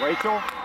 Rachel?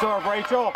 Serve, Rachel.